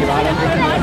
है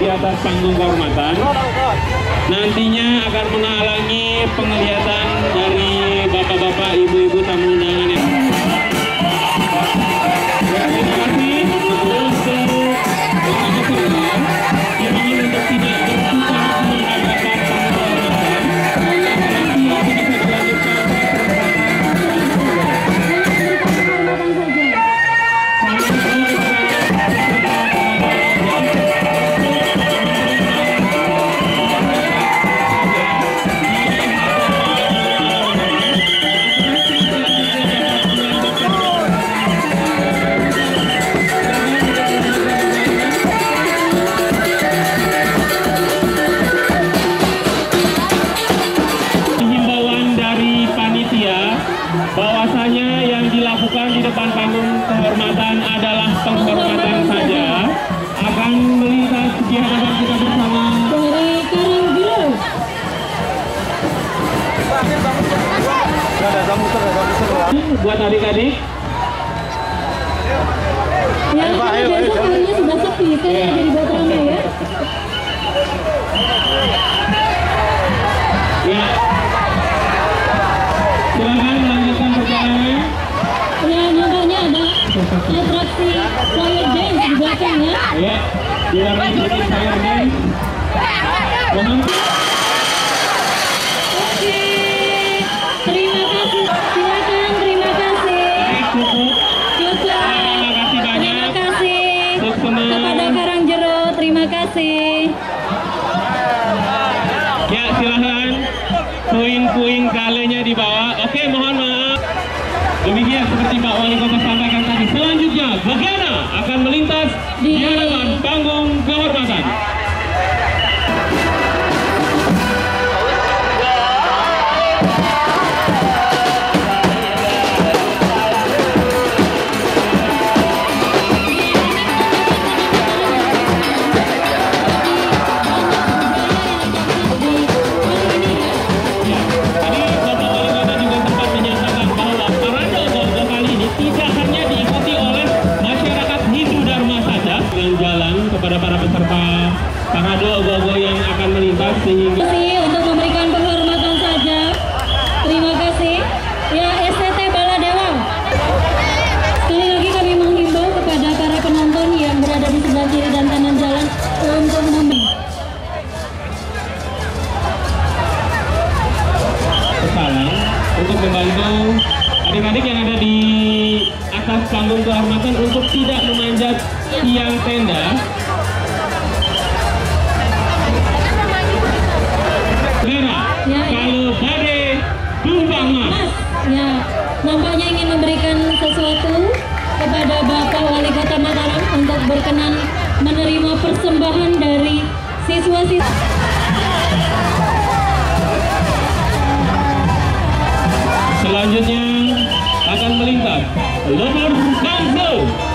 di atas panggung kehormatan. Nantinya akan menghalangi penglihatan dari bapak-bapak, ibu-ibu tamu undangan bahwasanya yang dilakukan di depan panggung kehormatan adalah penghormatan saja. Akan melintas di hadapan kita bersama. Dari kamu ter. buat adik-adik ya Ayo, ayo, sudah sepi kan? Iya. jadi buat rame ya? Ya silakan melanjutkan perjalanan ya nampaknya ada atraksi fire dance di belakang ya. Ya dilakukan seperti fire dance Selanjutnya Bagana akan melintas di Di- untuk membantu adik-adik yang ada di atas panggung kehormatan untuk tidak memanjat tiang tenda. Saudara, Ya, ya. kalau badai tumbang mas, Mas, ya, nampaknya ingin memberikan sesuatu kepada Bapak Wali Kota Mataram untuk berkenan menerima persembahan dari siswa-siswa. Selanjutnya akan melintas nomor 60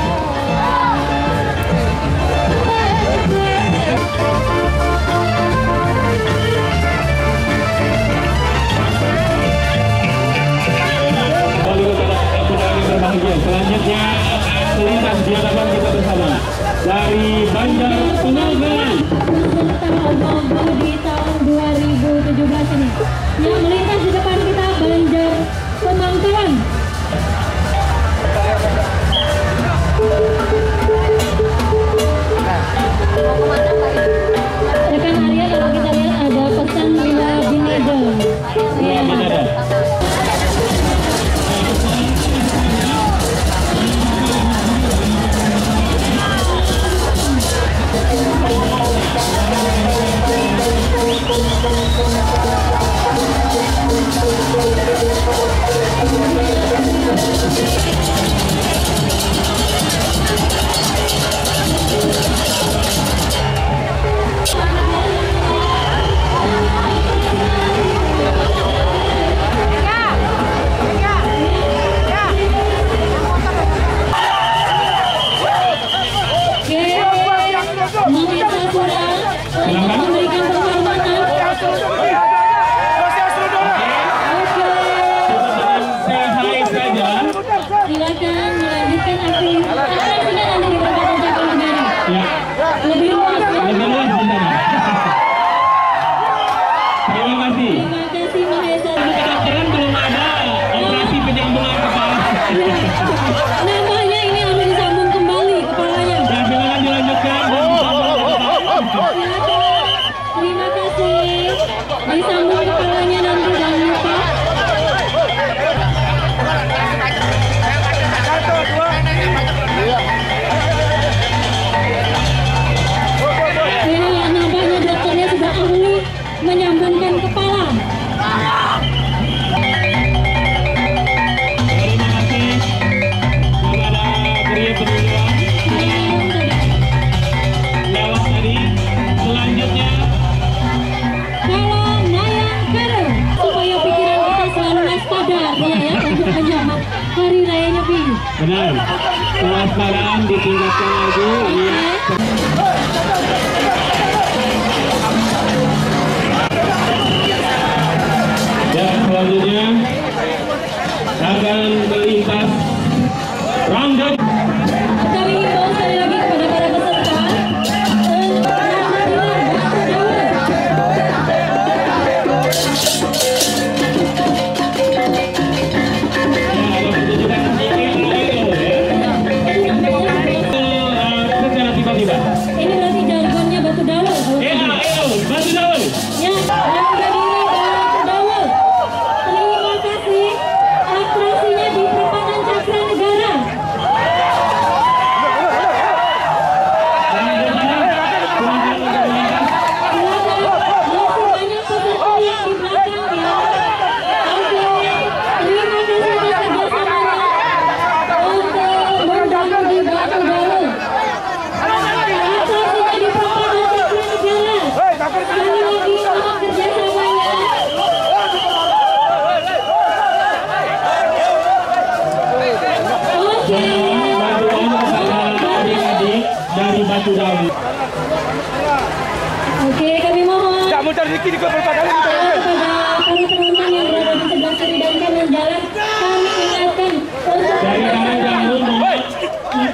akan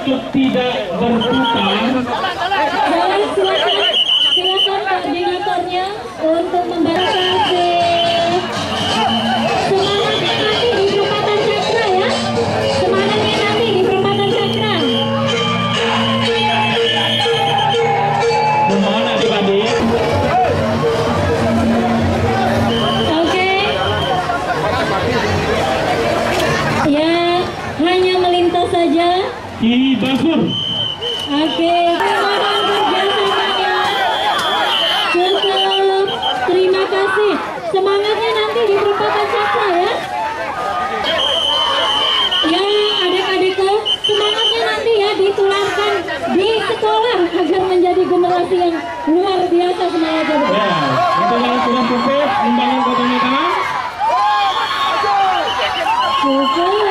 untuk tidak berputar generasi yang luar biasa semangatnya. Ya, itu yang sudah sukses, undangan kotanya. Sukses.